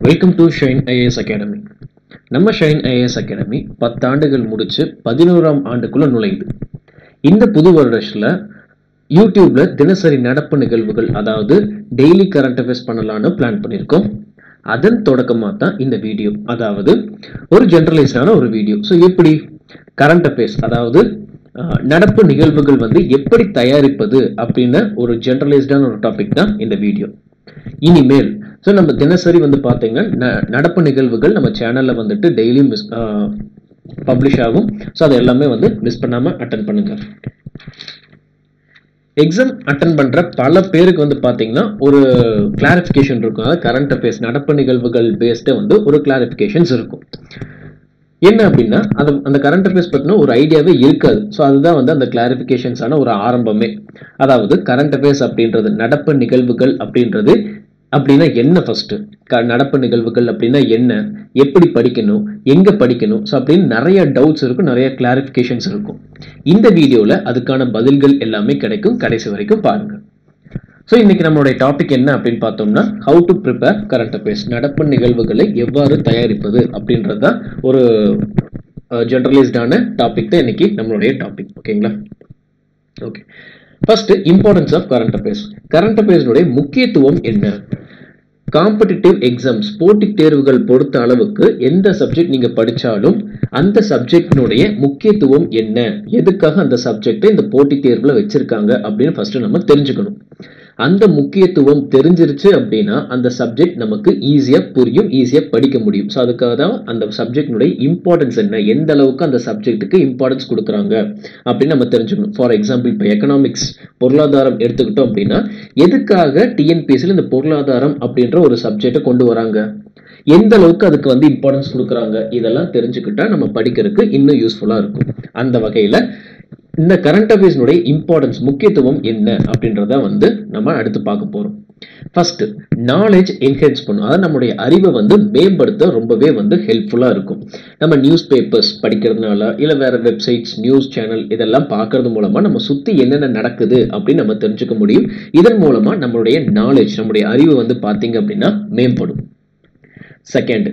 Welcome to shine IAS academy நம்ம shine IAS academy பத்தாண்டுகள் முடித்து பதினோராம் ஆண்டுக்குள்ளே நுழையுது. இந்த புது வருடத்தில் யூடியூப்பில் தினசரி நடப்பு நிகழ்வுகள் அதாவது டெய்லி கரண்ட் அஃபேர்ஸ் பண்ணலான்னு பிளான் பண்ணியிருக்கோம் அதன் தொடக்கமாக தான் இந்த வீடியோ அதாவது ஒரு ஜென்ரலைஸ்டான ஒரு வீடியோ ஸோ எப்படி கரண்ட் அஃபேர்ஸ் அதாவது நடப்பு நிகழ்வுகள் வந்து எப்படி தயாரிப்பது அப்படின்னு ஒரு ஜென்ரலைஸ்டான ஒரு டாபிக் தான் இந்த வீடியோ இனிமேல் ஸோ நம்ம தினசரி வந்து பார்த்தீங்கன்னா ந- நடப்பு நிகழ்வுகள் நம்ம சேனலில் வந்துட்டு டெய்லியும் மிஸ் பப்ளிஷ் ஆகும். ஸோ அது எல்லாமே வந்து மிஸ் பண்ணாமல் அட்டன் பண்ணுங்கள் எக்ஸாம் அட்டன் பண்ணுற பல பேருக்கு வந்து பார்த்தீங்கன்னா ஒரு கிளாரிஃபிகேஷன் இருக்கும். அதாவது கரண்ட் அஃபேர்ஸ் நடப்பு நிகழ்வுகள் பேஸ்டு வந்து ஒரு கிளாரிஃபிகேஷன்ஸ் இருக்கும். என்ன அப்படின்னா அது அந்த கரண்ட் அஃபேர்ஸ் பற்றின ஒரு ஐடியாவே இருக்காது. ஸோ அதுதான் வந்து அந்த கிளாரிஃபிகேஷன்ஸான ஒரு ஆரம்பமே. அதாவது கரண்ட் அஃபேர்ஸ் அப்படின்றது நடப்பு நிகழ்வுகள் அப்படின்றது அப்படின்னா என்ன ஃபஸ்ட்டு க நடப்பு நிகழ்வுகள் அப்படின்னா என்ன? எப்படி படிக்கணும்? எங்கே படிக்கணும்? ஸோ அப்படின்னு நிறைய டவுட்ஸ் இருக்கும் நிறைய கிளாரிஃபிகேஷன்ஸ் இருக்கும். இந்த வீடியோவில் அதுக்கான பதில்கள் எல்லாமே கிடைக்கும். கடைசி வரைக்கும் பாருங்கள் ஸோ இன்னைக்கு நம்மளுடைய டாபிக் என்ன அப்படின்னு பார்த்தோம்னா how to prepare current affairs நடப்பு நிகழ்வுகளை எவ்வாறு தயாரிப்பது அப்படின்றது தான் ஒரு ஜென்ரலைஸ்டான டாபிக் தான் இன்னைக்கு நம்மளுடைய டாபிக் ஓகேங்களா okay first importance of current affairs current அஃபேர்ஸ்னுடைய முக்கியத்துவம் என்ன? காம்படிட்டிவ் எக்ஸாம்ஸ் போட்டித் தேர்வுகள் பொறுத்த அளவுக்கு எந்த சப்ஜெக்ட் நீங்கள் படித்தாலும் அந்த சப்ஜெக்டினுடைய முக்கியத்துவம் என்ன? எதுக்காக அந்த சப்ஜெக்டை இந்த போட்டித் தேர்வில் வச்சுருக்காங்க? அப்படின்னு ஃபஸ்ட்டு நம்ம தெரிஞ்சுக்கணும். அந்த முக்கியத்துவம் தெரிஞ்சிருச்சு அப்படின்னா அந்த சப்ஜெக்ட் நமக்கு ஈஸியாக புரியும் ஈஸியாக படிக்க முடியும். ஸோ அதுக்காக தான் அந்த சப்ஜெக்டினுடைய இம்பார்ட்டன்ஸ் என்ன? எந்த அளவுக்கு அந்த சப்ஜெக்ட்டுக்கு இம்பார்ட்டன்ஸ் கொடுக்குறாங்க? அப்படின்னு நம்ம தெரிஞ்சுக்கணும். ஃபார் எக்ஸாம்பிள் இப்போ எக்கனாமிக்ஸ் பொருளாதாரம் எடுத்துக்கிட்டோம் அப்படின்னா எதுக்காக டிஎன்பிஎஸ்சியில் இந்த பொருளாதாரம் அப்படின்ற ஒரு சப்ஜெக்டை கொண்டு வராங்க? எந்த அளவுக்கு அதுக்கு வந்து இம்பார்ட்டன்ஸ் கொடுக்குறாங்க? இதெல்லாம் தெரிஞ்சுக்கிட்டா நம்ம படிக்கிறதுக்கு இன்னும் யூஸ்ஃபுல்லாக இருக்கும். அந்த வகையில் இந்த கரண்ட் அஃபேர்ஸ்னுடைய இம்பார்ட்டன்ஸ் முக்கியத்துவம் என்ன அப்படின்றத வந்து நம்ம அடுத்து பார்க்க போகிறோம் ஃபஸ்ட்டு நாலேஜ் என்ஹென்ஸ் பண்ணும். அதாவது நம்முடைய அறிவை வந்து மேம்படுத்த ரொம்பவே வந்து ஹெல்ப்ஃபுல்லாக இருக்கும். நம்ம நியூஸ் பேப்பர்ஸ் படிக்கிறதுனால இல்லை வேறு வெப்சைட்ஸ் நியூஸ் சேனல் இதெல்லாம் பார்க்கறது மூலமாக நம்ம சுற்றி என்னென்ன நடக்குது அப்படின்னு நம்ம தெரிஞ்சுக்க முடியும். இதன் மூலமாக நம்மளுடைய நாலேஜ் நம்மளுடைய அறிவு வந்து பார்த்தீங்க அப்படின்னா மேம்படும். செகண்ட்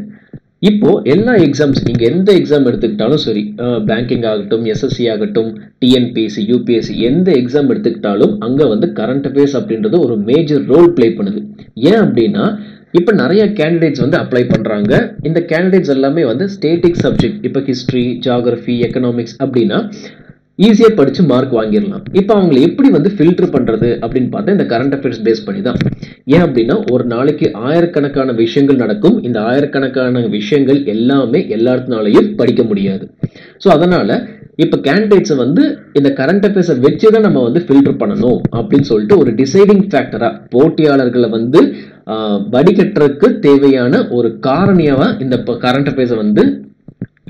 இப்போது எல்லா எக்ஸாம்ஸ் நீங்கள் எந்த எக்ஸாம் எடுத்துக்கிட்டாலும் சரி பேங்கிங் ஆகட்டும் எஸ்எஸ்சி ஆகட்டும் டிஎன்பிஎஸ்சி யூபிஎஸ்சி எந்த எக்ஸாம் எடுத்துக்கிட்டாலும் அங்கே வந்து கரண்ட் அஃபேர்ஸ் அப்படின்றது ஒரு மேஜர் ரோல் ப்ளே பண்ணுது. ஏன் அப்படின்னா இப்போ நிறைய கேண்டிடேட்ஸ் வந்து அப்ளை பண்ணுறாங்க இந்த கேண்டிடேட்ஸ் எல்லாமே வந்து ஸ்டேட்டிக் சப்ஜெக்ட் இப்போ ஹிஸ்ட்ரி ஜியாகிரஃபி எக்கனாமிக்ஸ் அப்படின்னா ஈஸியாக படித்து மார்க் வாங்கிடலாம். இப்போ அவங்களை எப்படி வந்து ஃபில்டர் பண்ணுறது அப்படின்னு பார்த்தா இந்த கரண்ட் அஃபேர்ஸ் பேஸ் பண்ணி தான். ஏன் அப்படின்னா ஒரு நாளைக்கு ஆயிரக்கணக்கான விஷயங்கள் நடக்கும். இந்த ஆயிரக்கணக்கான விஷயங்கள் எல்லாமே எல்லாத்தினாலையும் படிக்க முடியாது. ஸோ அதனால் இப்போ கேண்டிடேட்ஸை வந்து இந்த கரண்ட் அஃபேர்ஸை வச்சு தான் நம்ம வந்து ஃபில்டர் பண்ணணும் அப்படின்னு சொல்லிட்டு ஒரு டிசைடிங் ஃபேக்டராக போட்டியாளர்களை வந்து வடிகட்டுறதுக்கு தேவையான ஒரு காரணியாக இந்த கரண்ட் அஃபேர்ஸை வந்து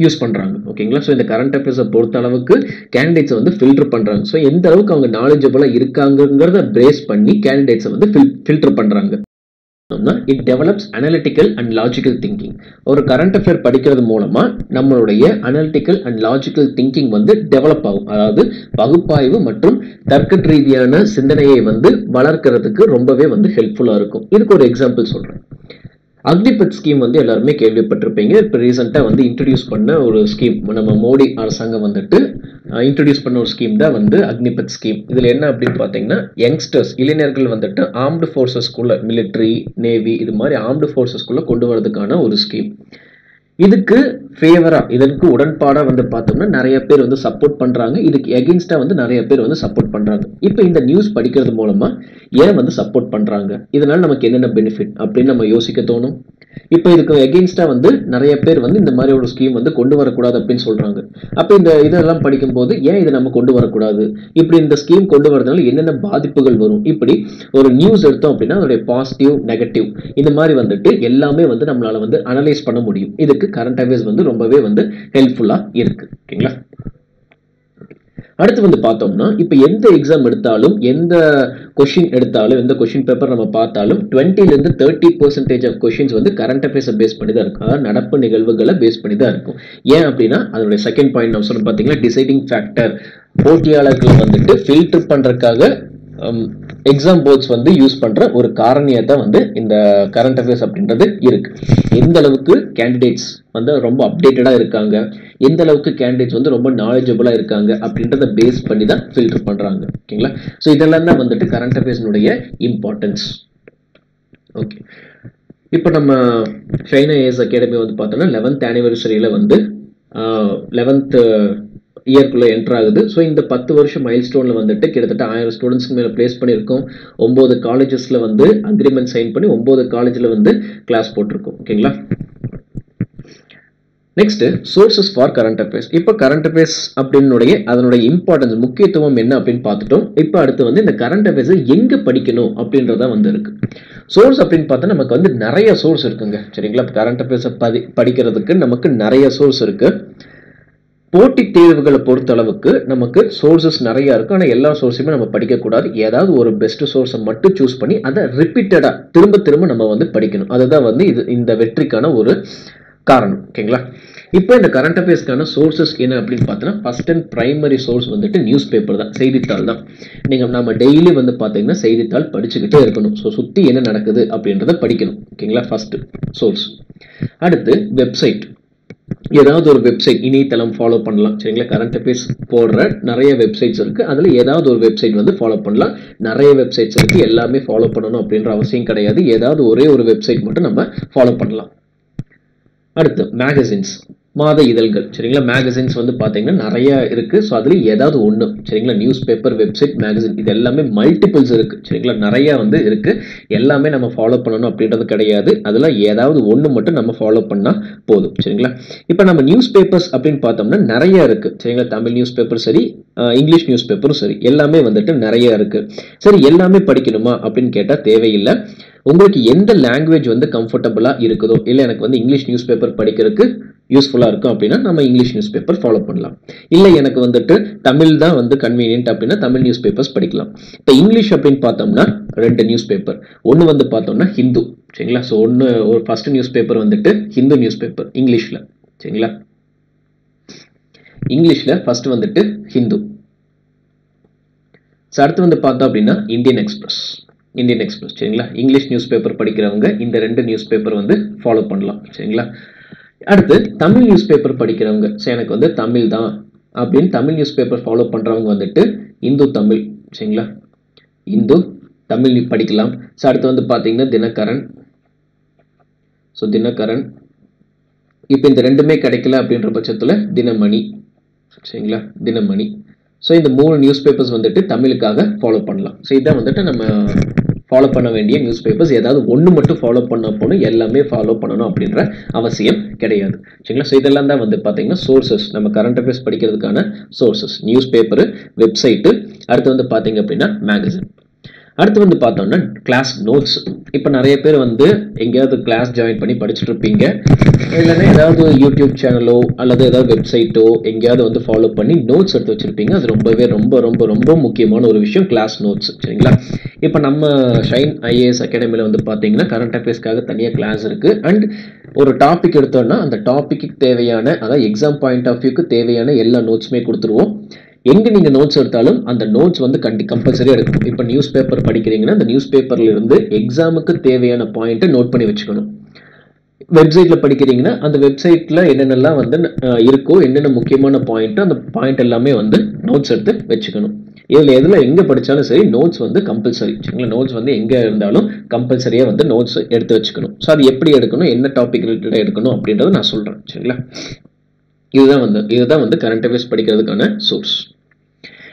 யூஸ் பண்ணுறாங்க ஓகேங்களா ஸோ இந்த கரண்ட் அஃபேர்ஸை பொறுத்த அளவுக்கு கேண்டிடேட்ஸை வந்து ஃபில்டர் பண்ணுறாங்க ஸோ எந்த அளவுக்கு அவங்க நாலேஜபிளாக இருக்காங்கங்கிறத பிரேஸ் பண்ணி கேண்டிடேட்ஸை வந்து ஃபில் ஃபில்டர் பண்ணுறாங்க it develops analytical and logical thinking ஒரு கரண்ட் அஃபேர் படிக்கிறது மூலமா நம்மளுடைய அனலிட்டிக்கல் அண்ட் லாஜிக்கல் திங்கிங் வந்து டெவலப் ஆகும். அதாவது பகுப்பாய்வு மற்றும் தர்க்க ரீதியான சிந்தனையை வந்து வளர்க்கறதுக்கு ரொம்பவே வந்து ஹெல்ப்ஃபுல்லாக இருக்கும். இதுக்கு ஒரு எக்ஸாம்பிள் சொல்கிறேன் அக்னிபத் ஸ்கீம் வந்து எல்லாருமே கேள்விப்பட்டிருப்பீங்க. இப்போ ரீசெண்டாக வந்து இன்ட்ரடியூஸ் பண்ண ஒரு ஸ்கீம் நம்ம மோடி அரசாங்கம் வந்துட்டு இன்ட்ரடியூஸ் பண்ண ஒரு ஸ்கீம் தான் வந்து அக்னிபத் ஸ்கீம் இதில் என்ன அப்படின்னு பார்த்தீங்கன்னா யங்ஸ்டர்ஸ் இளைஞர்கள் வந்துட்டு ஆர்ம்டு ஃபோர்ஸஸ்குள்ளே மிலிட்ரி நேவி இது மாதிரி ஆர்ம்டு ஃபோர்ஸஸ்குள்ளே கொண்டு வரதுக்கான ஒரு ஸ்கீம் இதுக்கு ஃபேவரா இதற்கு உடன்பாடா வந்து பார்த்தோம்னா நிறைய பேர் வந்து சப்போர்ட் பண்றாங்க. இதுக்கு எகென்ஸ்டா வந்து நிறைய பேர் வந்து சப்போர்ட் பண்றாங்க. இப்போ இந்த நியூஸ் படிக்கிறது மூலமா ஏன் வந்து சப்போர்ட் பண்றாங்க? இதனால நமக்கு என்னென்ன பெனிஃபிட் அப்படின்னு நம்ம யோசிக்க தோணும். இப்போ இதுக்கு எகெயின்ஸ்டாக வந்து நிறைய பேர் வந்து இந்த மாதிரி ஒரு ஸ்கீம் வந்து கொண்டு வரக்கூடாது அப்படின்னு சொல்கிறாங்க அப்போ இந்த இதெல்லாம் படிக்கும்போது ஏன் இதை நம்ம கொண்டு வரக்கூடாது? இப்படி இந்த ஸ்கீம் கொண்டு வரதுனால என்னென்ன பாதிப்புகள் வரும்? இப்படி ஒரு நியூஸ் எடுத்தோம் அப்படின்னா அதோடைய பாசிட்டிவ் நெகட்டிவ் இந்த மாதிரி வந்துட்டு எல்லாமே வந்து நம்மளால வந்து அனலைஸ் பண்ண முடியும். இதுக்கு கரண்ட் அஃபேர்ஸ் வந்து ரொம்பவே வந்து ஹெல்ப்ஃபுல்லாக இருக்கு. ஓகேங்களா? அடுத்து வந்து பார்த்தோம்னா இப்போ எந்த எக்ஸாம் எடுத்தாலும் எந்த கொஷின் எடுத்தாலும் எந்த கொஷின் பேப்பர் நம்ம பார்த்தாலும் டுவெண்ட்டிலேருந்து தேர்ட்டி பர்சன்டேஜ் ஆஃப் கொஷின்ஸ் வந்து கரண்ட் அஃபேர்ஸை பேஸ் பண்ணி தான் இருக்கும். அதாவது நடப்பு நிகழ்வுகளை பேஸ் பண்ணி தான் இருக்கும். ஏன் அப்படின்னா அதனுடைய செகண்ட் பாயிண்ட் நம்ம சொன்னோம் பார்த்தீங்கன்னா டிசைடிங் ஃபேக்டர் போட்டியாளர்களை வந்துட்டு ஃபில்டர் பண்ணுறதுக்காக எக்ஸாம் போர்ட்ஸ் வந்து யூஸ் பண்ணுற ஒரு காரணியாக தான் வந்து இந்த கரண்ட் அஃபேர்ஸ் அப்படின்றது இருக்கு. எந்த அளவுக்கு கேண்டிடேட்ஸ் வந்து ரொம்ப அப்டேட்டடாக இருக்காங்க எந்த அளவுக்கு கேண்டிடேட்ஸ் வந்து ரொம்ப நாலேஜபிளாக இருக்காங்க அப்படின்றத பேஸ் பண்ணி தான் ஃபில்டர் பண்ணுறாங்க ஓகேங்களா? ஸோ இதெல்லாம் தான் வந்துட்டு கரண்ட் அஃபேர்ஸ்னுடைய இம்பார்ட்டன்ஸ் ஓகே இப்போ நம்ம ஷைனா ஏஸ் அகாடமி வந்து பார்த்தோம்னா லெவன்த் ஆனிவர்சரியில் வந்து லெவன்த்து இயர்க்குள்ளே என்ட்ராகுது ஆகுது. ஸோ இந்த பத்து வருஷம் மைல் ஸ்டோனில் வந்துட்டு கிட்டத்தட்ட ஆயிரம் ஸ்டூடெண்ட்ஸ்க்கு மேலே ப்ளேஸ் பண்ணியிருக்கோம். ஒம்பது காலேஜஸில் வந்து அக்ரிமெண்ட் சைன் பண்ணி ஒம்பது காலேஜில் வந்து கிளாஸ் போட்டிருக்கோம். ஓகேங்களா next sources for current affairs இப்போ கரண்ட் அஃபேர்ஸ் அப்படின்னுடைய அதனுடைய இம்பார்ட்டன்ஸ் முக்கியத்துவம் என்ன அப்படின்னு பார்த்துட்டோம். இப்போ அடுத்து வந்து இந்த கரண்ட் அஃபேர்ஸை எங்கே படிக்கணும் அப்படின்றத வந்து இருக்கு. சோர்ஸ் அப்படின்னு பார்த்தா நமக்கு வந்து நிறைய சோர்ஸ் இருக்குங்க. சரிங்களா? கரண்ட் அஃபேர்ஸை பதி படிக்கிறதுக்கு நமக்கு நிறைய சோர்ஸ் இருக்குது போட்டித் தேர்வுகளை பொறுத்த அளவுக்கு நமக்கு சோர்சஸ் நிறைய இருக்கும் ஆனால் எல்லா சோர்ஸையுமே நம்ம படிக்கக்கூடாது. ஏதாவது ஒரு பெஸ்ட் சோர்ஸை மட்டும் சூஸ் பண்ணி அதை ரிப்பீட்டடாக திரும்ப திரும்ப நம்ம வந்து படிக்கணும். அதுதான் வந்து இது இந்த வெற்றிக்கான ஒரு காரணம். ஓகேங்களா? இப்போ இந்த கரண்ட் அஃபேர்ஸ்க்கான சோர்சஸ் என்ன அப்படின்னு பார்த்தீங்கன்னா ஃபர்ஸ்ட் அண்ட் ப்ரைமரி சோர்ஸ் வந்துட்டு நியூஸ் பேப்பர் தான் செய்தித்தாள் தான். நீங்கள் நம்ம டெய்லி வந்து பார்த்தீங்கன்னா செய்தித்தாள் படிச்சுக்கிட்டே இருக்கணும். ஸோ சுற்றி என்ன நடக்குது அப்படின்றத படிக்கணும். ஓகேங்களா? ஃபஸ்ட்டு சோர்ஸ் அடுத்து வெப்சைட் ஏதாவது ஒரு வெப்சைட் இணையதளம் ஃபாலோ பண்ணலாம். சரிங்களா? கரண்ட் அஃபேர்ஸ் போடுற நிறைய வெப்சைட்ஸ் இருக்கு. அதுல ஏதாவது ஒரு வெப்சைட் வந்து ஃபாலோ பண்ணலாம். நிறைய வெப்சைட்ஸ் இருக்கு. எல்லாமே ஃபாலோ பண்ணணும் அப்படின்ற அவசியம் கிடையாது. ஏதாவது ஒரே ஒரு வெப்சைட் மட்டும் நம்ம ஃபாலோ பண்ணலாம். அடுத்து மேகசின்ஸ் மாத இதழ்கள். சரிங்களா? மேகசின்ஸ் வந்து பார்த்தீங்கன்னா நிறைய இருக்குது ஸோ அதில் ஏதாவது ஒன்று சரிங்களா? நியூஸ் பேப்பர் வெப்சைட் மேகசின் இது எல்லாமே மல்டிபிள்ஸ் இருக்குது சரிங்களா? நிறைய வந்து இருக்குது எல்லாமே நம்ம ஃபாலோ பண்ணணும் அப்படின்றது கிடையாது. அதில் ஏதாவது ஒன்று மட்டும் நம்ம ஃபாலோ பண்ணால் போதும். சரிங்களா? இப்போ நம்ம நியூஸ் பேப்பர்ஸ் அப்படின்னு பார்த்தோம்னா நிறைய இருக்குது சரிங்களா? தமிழ் நியூஸ் பேப்பர் சரி இங்கிலீஷ் நியூஸ் பேப்பரும் சரி. எல்லாமே வந்துட்டு நிறைய இருக்குது சரி எல்லாமே படிக்கணுமா அப்படின்னு கேட்டால் தேவையில்லை. உங்களுக்கு எந்த லாங்குவேஜ் வந்து கம்ஃபர்டபுளாக இருக்குதோ? இல்லை எனக்கு வந்து இங்கிலீஷ் நியூஸ் பேப்பர் படிக்கிறதுக்கு யூஸ்ஃபுல்லாக இருக்கும் அப்படின்னா நம்ம இங்கிலீஷ் நியூஸ் பேப்பர் ஃபாலோ பண்ணலாம். இல்லை எனக்கு வந்துட்டு தமிழ் தான் வந்து கன்வீனியன்ட் அப்படின்னா தமிழ் நியூஸ் பேப்பர்ஸ் படிக்கலாம். இப்போ இங்கிலீஷ் அப்படின்னு பார்த்தோம்னா ரெண்டு நியூஸ் பேப்பர் ஒன்று வந்து பார்த்தோம்னா ஹிந்து சரிங்களா? ஸோ ஒன்று ஒரு ஃபஸ்ட்டு நியூஸ் பேப்பர் வந்துட்டு ஹிந்து நியூஸ் பேப்பர் இங்கிலீஷில் சரிங்களா? இங்கிலீஷில் ஃபஸ்ட்டு வந்துட்டு ஹிந்து ஸோ அடுத்து வந்து பார்த்தோம் அப்படின்னா இந்தியன் எக்ஸ்பிரஸ் இந்தியன் எக்ஸ்பிரஸ் சரிங்களா? இங்கிலீஷ் நியூஸ் பேப்பர் படிக்கிறவங்க இந்த ரெண்டு நியூஸ் பேப்பர் வந்து ஃபாலோ பண்ணலாம். சரிங்களா? அடுத்து தமிழ் நியூஸ் பேப்பர் படிக்கிறவங்க. ஸோ எனக்கு வந்து தமிழ் தான் அப்படின்னு தமிழ் நியூஸ் பேப்பர் ஃபாலோ பண்ணுறவங்க வந்துட்டு இந்து தமிழ். சரிங்களா? இந்து தமிழ் படிக்கலாம். ஸோ அடுத்து வந்து பார்த்தீங்கன்னா தினகரன். ஸோ தினகரன். இப்போ இந்த ரெண்டுமே கிடைக்கல அப்படின்ற பட்சத்தில் தினமணி. சரிங்களா? தினமணி. ஸோ இந்த மூணு நியூஸ் பேப்பர்ஸ் வந்துட்டு தமிழுக்காக ஃபாலோ பண்ணலாம். ஸோ இதான் வந்துட்டு நம்ம ஃபாலோ பண்ண வேண்டிய நியூஸ் பேப்பர்ஸ் ஏதாவது ஒன்று மட்டும் ஃபாலோ பண்ண போகணும் எல்லாமே ஃபாலோ பண்ணணும் அப்படின்ற அவசியம் கிடையாது. சரிங்களா? ஸோ இதெல்லாம் தான் வந்து பார்த்தீங்கன்னா சோர்சஸ் நம்ம கரண்ட் அஃபேர்ஸ் படிக்கிறதுக்கான சோர்சஸ் நியூஸ் பேப்பரு வெப்சைட்டு அடுத்து வந்து பார்த்தீங்க அப்படின்னா மேகசின் அடுத்து வந்து பார்த்தோம்னா கிளாஸ் நோட்ஸ் இப்போ நிறைய பேர் வந்து எங்கேயாவது கிளாஸ் ஜாயின் பண்ணி படிச்சுட்டு இருப்பீங்க இல்லைன்னா ஏதாவது யூடியூப் சேனலோ அல்லது ஏதாவது வெப்சைட்டோ எங்கேயாவது வந்து ஃபாலோ பண்ணி நோட்ஸ் எடுத்து வச்சுருப்பீங்க. அது ரொம்பவே ரொம்ப ரொம்ப ரொம்ப முக்கியமான ஒரு விஷயம் கிளாஸ் நோட்ஸ் சரிங்களா? இப்போ நம்ம ஷைன் ஐஏஎஸ் அகாடமியில் வந்து பார்த்தீங்கன்னா கரண்ட் அஃபேர்ஸ்க்காக தனியாக கிளாஸ் இருக்குது அண்ட் ஒரு டாபிக் எடுத்தோம்னா அந்த டாப்பிக்கு தேவையான அதாவது எக்ஸாம் பாயிண்ட் ஆஃப் வியூக்கு தேவையான எல்லா நோட்ஸுமே கொடுத்துருவோம். எங்கே நீங்கள் நோட்ஸ் எடுத்தாலும் அந்த நோட்ஸ் வந்து கண்டி கம்பல்சரியாக எடுக்கணும். இப்போ நியூஸ் பேப்பர் படிக்கிறீங்கன்னா அந்த நியூஸ் பேப்பரில் இருந்து எக்ஸாமுக்கு தேவையான பாயிண்ட்டை நோட் பண்ணி வச்சுக்கணும். வெப்சைட்டில் படிக்கிறீங்கன்னா அந்த வெப்சைட்டில் என்னென்னலாம் வந்து இருக்கோ என்னென்ன முக்கியமான பாயிண்ட்டோ அந்த பாயிண்ட் எல்லாமே வந்து நோட்ஸ் எடுத்து வச்சுக்கணும். இதில் எதில் எங்கே படித்தாலும் சரி நோட்ஸ் வந்து கம்பல்சரி சரிங்களா? நோட்ஸ் வந்து எங்கே இருந்தாலும் கம்பல்சரியாக வந்து நோட்ஸ் எடுத்து வச்சுக்கணும். ஸோ அது எப்படி எடுக்கணும்? என்ன டாபிக் ரிலேட்டடாக எடுக்கணும்? அப்படின்றத நான் சொல்கிறேன் சரிங்களா? இதுதான் வந்து இதுதான் வந்து கரண்ட் அஃபேர்ஸ் படிக்கிறதுக்கான சோர்ஸ்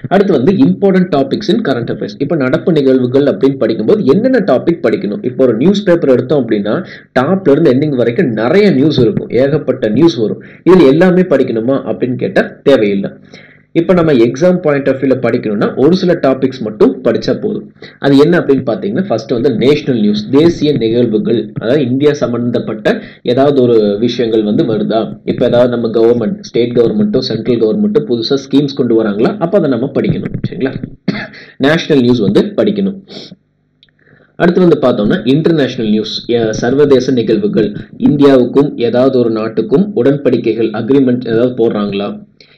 அடுத்து வந்து important topics in current affairs இப்போ நடப்பு நிகழ்வுகள் அப்படின்னு படிக்கும்போது என்னென்ன டாபிக் படிக்கணும்? இப்போ ஒரு நியூஸ் பேப்பர் எடுத்தோம் அப்படின்னா டாப்ல இருந்து எண்டிங் வரைக்கும் நிறைய நியூஸ் இருக்கும். ஏகப்பட்ட நியூஸ் வரும். இதில் எல்லாமே படிக்கணுமா அப்படின்னு கேட்டால் தேவையில்லை. இப்போ நம்ம எக்ஸாம் பாயிண்ட் ஆஃப் வியூவில் படிக்கணும்னா ஒரு சில டாபிக்ஸ் மட்டும் படித்தா போதும். அது என்ன அப்படின்னு பார்த்தீங்கன்னா ஃபர்ஸ்ட் வந்து நேஷனல் நியூஸ் தேசிய நிகழ்வுகள் அதாவது இந்தியா சம்மந்தப்பட்ட ஏதாவது ஒரு விஷயங்கள் வந்து வருதா? இப்போ ஏதாவது நம்ம கவர்மெண்ட் ஸ்டேட் கவர்மெண்ட்டோ சென்ட்ரல் கவர்மெண்ட்டோ புதுசாக ஸ்கீம்ஸ் கொண்டு வராங்களா? அப்போ அதை நம்ம படிக்கணும் சரிங்களா? நேஷனல் நியூஸ் வந்து படிக்கணும். அடுத்து வந்து பார்த்தோம்னா இன்டர்நேஷனல் நியூஸ் சர்வதேச நிகழ்வுகள் இந்தியாவுக்கும் ஏதாவது ஒரு நாட்டுக்கும் உடன்படிக்கைகள் அக்ரிமெண்ட் ஏதாவது போடுறாங்களா?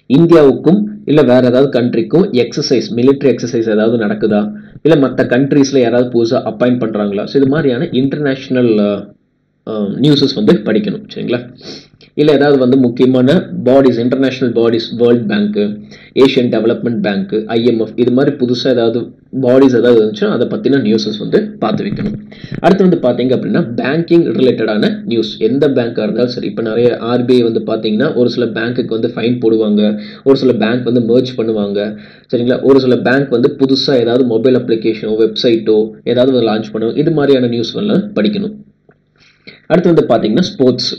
இந்தியாவுக்கும் இல்லை வேற ஏதாவது கண்ட்ரிக்கும் எக்ஸசைஸ் மிலிட்ரி எக்ஸசைஸ் ஏதாவது நடக்குதா? இல்லை மற்ற கண்ட்ரீஸில் யாராவது புதுசாக அப்பாயிண்ட் பண்ணுறாங்களா ஸோ இது மாதிரியான இன்டர்நேஷ்னல் நியூஸஸ் வந்து படிக்கணும். சரிங்களா? இல்லை ஏதாவது வந்து முக்கியமான bodies international bodies world bank Asian development bank IMF இது மாதிரி புதுசாக ஏதாவது பாடிஸ் ஏதாவது இருந்துச்சுன்னா அதை பற்றின நியூஸஸ் வந்து பார்த்து வைக்கணும். அடுத்து வந்து பார்த்தீங்க அப்படின்னா பேங்கிங் ரிலேட்டடான நியூஸ் எந்த பேங்க்காக இருந்தாலும் சரி இப்போ நிறைய ஆர்பிஐ வந்து பார்த்தீங்கன்னா ஒரு சில பேங்க்குக்கு வந்து ஃபைன் போடுவாங்க. ஒரு சில பேங்க் வந்து merge பண்ணுவாங்க. சரிங்களா? ஒரு சில பேங்க் வந்து புதுசாக ஏதாவது மொபைல் அப்ளிகேஷனோ வெப்சைட்டோ ஏதாவது லான்ச் பண்ணுவோம் இது மாதிரியான நியூஸ் எல்லாம் படிக்கணும். அடுத்து வந்து பார்த்தீங்கன்னா ஸ்போர்ட்ஸ்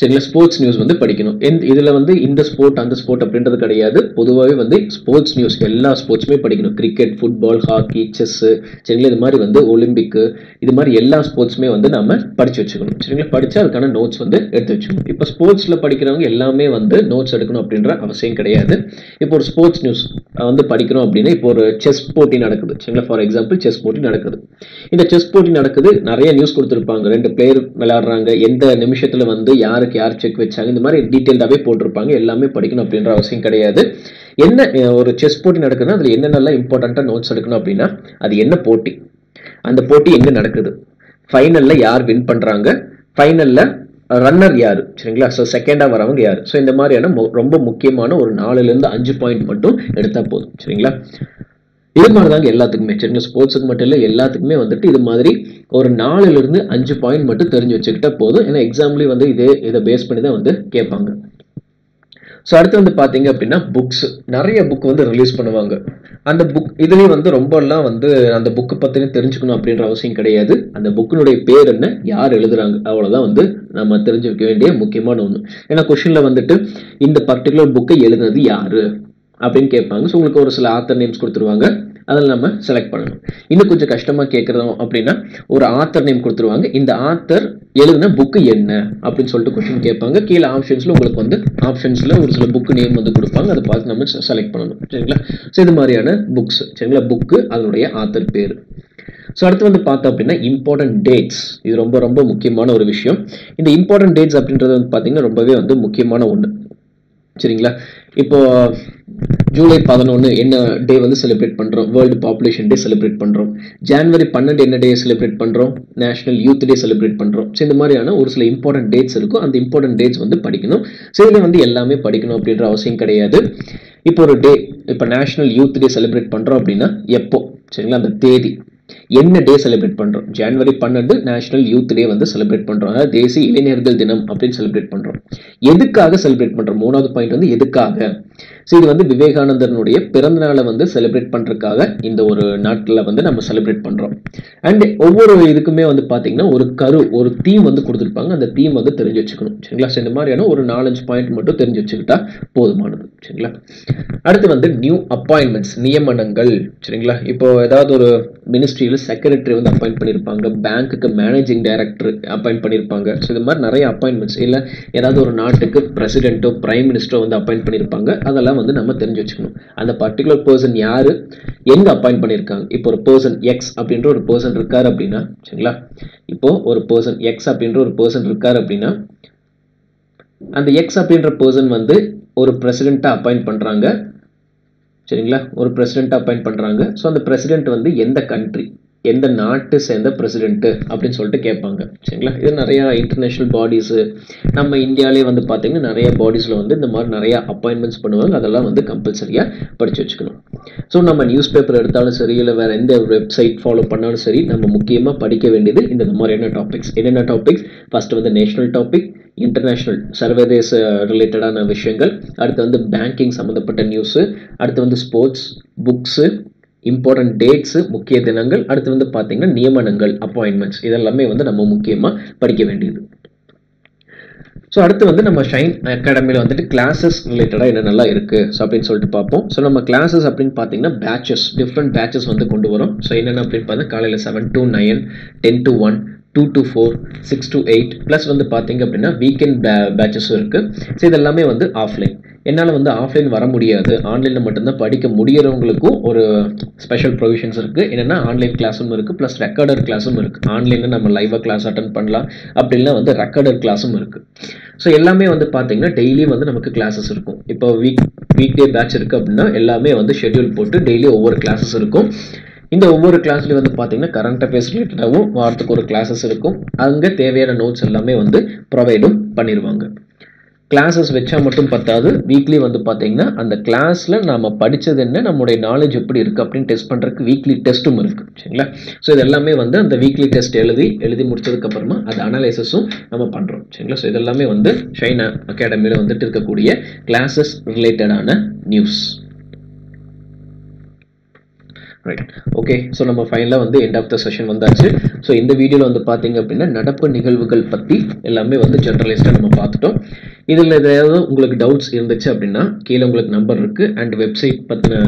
சரிங்களா ஸ்போர்ட்ஸ் நியூஸ் வந்து படிக்கணும். எந்த இதில் வந்து இந்த ஸ்போர்ட் அந்த ஸ்போர்ட் அப்படின்றது கிடையாது. பொதுவாகவே வந்து ஸ்போர்ட்ஸ் நியூஸ் எல்லா ஸ்போர்ட்ஸுமே படிக்கணும். கிரிக்கெட் ஃபுட்பால் ஹாக்கி செஸ்ஸு சரிங்களா? இது மாதிரி வந்து ஒலிம்பிக்கு இது மாதிரி எல்லா ஸ்போர்ட்ஸுமே வந்து நம்ம படித்து வச்சுக்கணும். சரிங்களா? படித்து அதுக்கான நோட்ஸ் வந்து எடுத்து வச்சுக்கணும். இப்போ ஸ்போர்ட்ஸில் படிக்கிறவங்க எல்லாமே வந்து நோட்ஸ் எடுக்கணும் அப்படின்ற அவசியம் கிடையாது. இப்போ ஒரு ஸ்போர்ட்ஸ் நியூஸ் வந்து படிக்கிறோம் அப்படின்னா இப்போ ஒரு செஸ் போட்டி நடக்குது. சரிங்களா? ஃபார் எக்ஸாம்பிள் செஸ் போட்டி நடக்குது. இந்த செஸ் போட்டி நடக்குது நிறைய நியூஸ் கொடுத்துருப்பாங்க. ரெண்டு பிளேயர் விளையாடுறாங்க. எந்த நிமிஷத்தில் வந்து யார் யாருக்கு யார் செக் வச்சாங்க? இந்த மாதிரி டீட்டெயில்டாகவே போட்டிருப்பாங்க. எல்லாமே படிக்கணும் அப்படின்ற அவசியம் கிடையாது. என்ன ஒரு செஸ் போட்டி நடக்குதுன்னா அதில் என்னென்னலாம் இம்பார்ட்டண்ட்டாக நோட்ஸ் எடுக்கணும் அப்படின்னா அது என்ன போட்டி? அந்த போட்டி எங்கே நடக்குது? ஃபைனலில் யார் வின் பண்ணுறாங்க ஃபைனலில் ரன்னர் யார்? சரிங்களா? ஸோ செகண்டாக வரவங்க யார்? ஸோ இந்த மாதிரியான ரொம்ப முக்கியமான ஒரு நாலுலேருந்து அஞ்சு பாயிண்ட் மட்டும் எடுத்தால் போதும். சரிங்களா? இது மாதிரி தாங்க எல்லாத்துக்குமே. சரிங்க ஸ்போர்ட்ஸுக்கு மட்டும் இல்லை எல்லாத்துக்குமே வந்துட்டு இது மாதிரி ஒரு நாலுலேருந்து அஞ்சு பாயிண்ட் மட்டும் தெரிஞ்சு வச்சுக்கிட்டா போதும். ஏன்னா எக்ஸாம்லேயும் வந்து இதே இதை பேஸ் பண்ணி தான் வந்து கேட்பாங்க. ஸோ அடுத்து வந்து பார்த்தீங்க அப்படின்னா புக்ஸ் நிறைய புக் வந்து ரிலீஸ் பண்ணுவாங்க. அந்த புக் இதுலேயும் வந்து ரொம்பலாம் வந்து அந்த புக்கு பற்றினே தெரிஞ்சுக்கணும் அப்படின்ற அவசியம் கிடையாது. அந்த புக்கினுடைய பேர் என்ன யார் எழுதுறாங்க அவ்வளோதான் வந்து நம்ம தெரிஞ்சு வைக்க வேண்டிய முக்கியமான ஒன்று ஏன்னா கொஷினில் வந்துட்டு இந்த பர்டிகுலர் புக்கை எழுதுனது யார்? அப்படின்னு கேட்பாங்க. ஸோ உங்களுக்கு ஒரு சில ஆத்தர் நேம்ஸ் கொடுத்துருவாங்க. அதில் நம்ம செலக்ட் பண்ணணும். இன்னும் கொஞ்சம் கஷ்டமாக கேட்குறோம் அப்படின்னா ஒரு ஆத்தர் நேம் கொடுத்துருவாங்க. இந்த ஆத்தர் எழுதின புக்கு என்ன? அப்படின்னு சொல்லிட்டு கொஸ்டின் கேட்பாங்க. கீழே ஆப்ஷன்ஸில் உங்களுக்கு வந்து ஆப்ஷன்ஸில் ஒரு சில புக்கு நேம் வந்து கொடுப்பாங்க. அதை பார்த்து நம்ம செலக்ட் பண்ணணும். சரிங்களா? ஸோ இது மாதிரியான புக்ஸ் சரிங்களா? புக்கு அதனுடைய ஆத்தர் பேர். ஸோ அடுத்து வந்து பார்த்தோம் அப்படின்னா இம்பார்ட்டன்ட் டேட்ஸ் இது ரொம்ப ரொம்ப முக்கியமான ஒரு விஷயம். இந்த இம்பார்ட்டன்ட் டேட்ஸ் அப்படின்றது வந்து பார்த்தீங்கன்னா ரொம்பவே வந்து முக்கியமான ஒன்று சரிங்களா? இப்போ ஜூலை பதினொன்று என்ன டே வந்து செலிப்ரேட் பண்ணுறோம் வேர்ல்டு பாப்புலேஷன் டே செலிப்ரேட் பண்ணுறோம் ஜான்வரி பன்னெண்டு என்ன டே செலிப்ரேட் பண்ணுறோம் நேஷனல் யூத் டே செலிப்ரேட் பண்ணுறோம் ஸோ இந்த மாதிரியான ஒரு சில இம்பார்ட்டன்ட் டேட்ஸ் இருக்கும். அந்த இம்பார்ட்டன்ட் டேட்ஸ் வந்து படிக்கணும். ஸோ இதில் வந்து எல்லாமே படிக்கணும் அப்படின்ற அவசியம் கிடையாது. இப்போ ஒரு டே இப்போ நேஷனல் யூத் டே செலிப்ரேட் பண்ணுறோம் அப்படின்னா எப்போ? சரிங்களா? அந்த தேதி. என்ன டே செலிப்ரேட் பண்ணுறோம் ஜனவரி பன்னெண்டு நேஷனல் யூத் டே வந்து செலிப்ரேட் பண்ணுறோம் அதாவது தேசிய இளைஞர்கள் தினம் அப்படின்னு செலிப்ரேட் பண்ணுறோம் எதுக்காக செலிப்ரேட் பண்ணுறோம் மூணாவது பாயிண்ட் வந்து எதுக்காக? ஸோ இது வந்து விவேகானந்தனுடைய பிறந்த நாளை வந்து செலிப்ரேட் பண்ணுறதுக்காக இந்த ஒரு நாட்டில் வந்து நம்ம செலிப்ரேட் பண்ணுறோம் அண்ட் ஒவ்வொரு இதுக்குமே வந்து பார்த்தீங்கன்னா ஒரு கரு ஒரு தீம் வந்து கொடுத்துருப்பாங்க. அந்த தீம் வந்து தெரிஞ்சு வச்சுக்கணும். சரிங்களா? ஸோ இந்த மாதிரியான ஒரு நாலஞ்சு பாயிண்ட் மட்டும் தெரிஞ்சு வச்சுக்கிட்டா போதுமானது. சரிங்களா? அடுத்து வந்து நியூ அப்பாயின்மெண்ட்ஸ் நியமனங்கள். சரிங்களா? இப்போ ஏதாவது ஒரு மினிஸ்ட்ரியில் செக்ரட்டரி வந்து அப்பாயிண்ட் பண்ணியிருப்பாங்க பேங்க்குக்கு மேனேஜிங் டைரக்டர் அப்பாயிண்ட் பண்ணியிருப்பாங்க ஸோ இது மாதிரி நிறைய அப்பாயின்மெண்ட்ஸ் இல்லை ஏதாவது ஒரு நாட்டுக்கு பிரசிடென்ட்டோ பிரைம் மினிஸ்டரோ வந்து அப்பாயிண்ட் பண்ணியிருப்பாங்க அதெல்லாம் வந்து நம்ம தெரிஞ்சு வச்சுக்கணும். அந்த பர்டிகுலர் பர்சன் யாரு? எங்கே அப்பாயிண்ட் பண்ணியிருக்காங்க இப்போ ஒரு பர்சன் எக்ஸ் அப்படின்ற ஒரு பர்சன் இருக்காரு அப்படின்னா சரிங்களா? இப்போ ஒரு பர்சன் எக்ஸ் அப்படின்ற ஒரு பர்சன் இருக்காரு அப்படின்னா அந்த எக்ஸ் அப்படின்ற பர்சன் வந்து ஒரு பிரசிடெண்ட்டாக அப்பாயிண்ட் பண்ணுறாங்க சரிங்களா? ஒரு பிரசிடெண்ட்டாக அப்பாயிண்ட் பண்ணுறாங்க ஸோ அந்த பிரசிடென்ட் வந்து எந்த கண்ட்ரி எந்த நாட்டு சேர்ந்த பிரசிடென்ட்டு அப்படின்னு சொல்லிட்டு கேட்பாங்க. சரிங்களா? இது நிறையா இன்டர்நேஷ்னல் பாடிஸு நம்ம இந்தியாவிலே வந்து பார்த்திங்கன்னா நிறைய பாடிஸில் வந்து இந்த மாதிரி நிறையா அப்பாயின்மெண்ட்ஸ் பண்ணுவாங்க. அதெல்லாம் வந்து கம்பல்சரியாக படித்து வச்சுக்கணும். ஸோ நம்ம நியூஸ் பேப்பர் எடுத்தாலும் சரி இல்லை வேறு எந்த வெப்சைட் ஃபாலோ பண்ணாலும் சரி நம்ம முக்கியமாக படிக்க வேண்டியது இந்த மாதிரியான டாபிக்ஸ் என்னென்ன டாபிக்ஸ் ஃபஸ்ட்டு வந்து நேஷனல் டாபிக் இன்டர்நேஷ்னல் சர்வதேச ரிலேட்டடான விஷயங்கள். அடுத்து வந்து பேங்கிங் சம்மந்தப்பட்ட நியூஸு அடுத்து வந்து ஸ்போர்ட்ஸ் புக்ஸு இம்பார்ட்டன்ட் டேட்ஸு முக்கிய தினங்கள் அடுத்து வந்து பார்த்தீங்கன்னா நியமனங்கள் அப்பாயின்மெண்ட்ஸ் இதெல்லாமே வந்து நம்ம முக்கியமாக படிக்க வேண்டியது. ஸோ அடுத்து வந்து நம்ம ஷைன் அகாடமியில் வந்துட்டு கிளாஸஸ் ரிலேட்டடாக என்னென்னலாம் இருக்குது ஸோ அப்படின்னு சொல்லிட்டு பார்ப்போம். ஸோ நம்ம கிளாஸஸ் அப்படின்னு பார்த்தீங்கன்னா பேச்சஸ் டிஃப்ரெண்ட் பேச்சஸ் வந்து கொண்டு வரோம். ஸோ என்னென்ன அப்படின்னு பார்த்தா காலையில் seven to nine ten to one two to four six to eight plus வந்து பார்த்தீங்க அப்படின்னா வீக்கெண்ட் பேச்சஸும் இருக்குது ஸோ இதெல்லாமே வந்து ஆஃப்லைன் என்னால் வந்து ஆஃப்லைன் வர முடியாது. ஆன்லைனில் மட்டும்தான் படிக்க முடியறவங்களுக்கும் ஒரு ஸ்பெஷல் ப்ரொவிஷன்ஸ் இருக்குது என்னென்னா ஆன்லைன் கிளாஸும் இருக்குது ப்ளஸ் ரெக்கார்டர் கிளாஸும் இருக்குது ஆன்லைனில் நம்ம லைவாக கிளாஸ் அட்டன் பண்ணலாம். அப்படின்னா வந்து ரெக்கார்டர் கிளாஸும் இருக்குது ஸோ எல்லாமே வந்து பார்த்தீங்கன்னா டெய்லியும் வந்து நமக்கு கிளாஸஸ் இருக்கும். இப்போ வீக் வீக் டே பேட்ச் இருக்குது அப்படின்னா எல்லாமே வந்து ஷெட்யூல் போட்டு டெய்லி ஒவ்வொரு கிளாஸஸ் இருக்கும். இந்த ஒவ்வொரு கிளாஸ்லேயும் வந்து பார்த்தீங்கன்னா கரண்ட் அஃபேர்ஸ் ரிலேட்டடாகவும் வாரத்துக்கு ஒரு கிளாஸஸ் இருக்கும். அங்கே தேவையான நோட்ஸ் எல்லாமே வந்து ப்ரொவைடும் பண்ணிடுவாங்க கிளாஸஸ் வச்சா மட்டும் பத்தாது. வீக்லி வந்து பார்த்தீங்கன்னா அந்த கிளாஸில் நாம் படித்தது என்ன நம்முடைய நாலேஜ் எப்படி இருக்குது அப்படின்னு டெஸ்ட் பண்ணுறதுக்கு வீக்லி டெஸ்ட்டும் இருக்குது சரிங்களா? ஸோ இது எல்லாமே வந்து அந்த வீக்லி டெஸ்ட் எழுதி எழுதி முடிச்சதுக்கப்புறமா அது அனலைசஸும் நம்ம பண்ணுறோம் சரிங்களா? ஸோ இதெல்லாமே வந்து ஷைனா அகாடமியில் வந்துட்டு இருக்கக்கூடிய கிளாஸஸ் ரிலேட்டடான நியூஸ் ரைட் ஓகே ஸோ நம்ம ஃபைனலாக வந்து எண்ட் ஆஃப் த செஷன் வந்தாச்சு. ஸோ இந்த வீடியோவில் வந்து பார்த்தீங்க அப்படின்னா நடப்பு நிகழ்வுகள் பற்றி எல்லாமே வந்து ஜென்ரலைஸ்டாக நம்ம பார்த்துட்டோம் இதில் ஏதாவது உங்களுக்கு டவுட்ஸ் இருந்துச்சு அப்படின்னா கீழே உங்களுக்கு நம்பர் இருக்குது அண்ட் வெப்சைட் பற்றின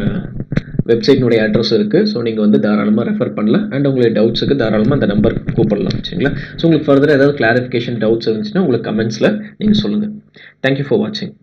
வெப்சைட்னுடைய அட்ரஸ் இருக்குது ஸோ நீங்கள் வந்து தாராளமாக ரெஃபர் பண்ணலாம். அண்ட் உங்களுடைய டவுட்ஸுக்கு தாராளமாக அந்த நம்பர் கூப்பிடலாம் சரிங்களா? ஸோ உங்களுக்கு ஃபர்தராக ஏதாவது கிளாரிஃபிகேஷன் டவுட்ஸ் இருந்துச்சுன்னா உங்களுக்கு கமெண்ட்ஸில் நீங்கள் சொல்லுங்கள் தேங்க்யூ ஃபார் வாட்சிங்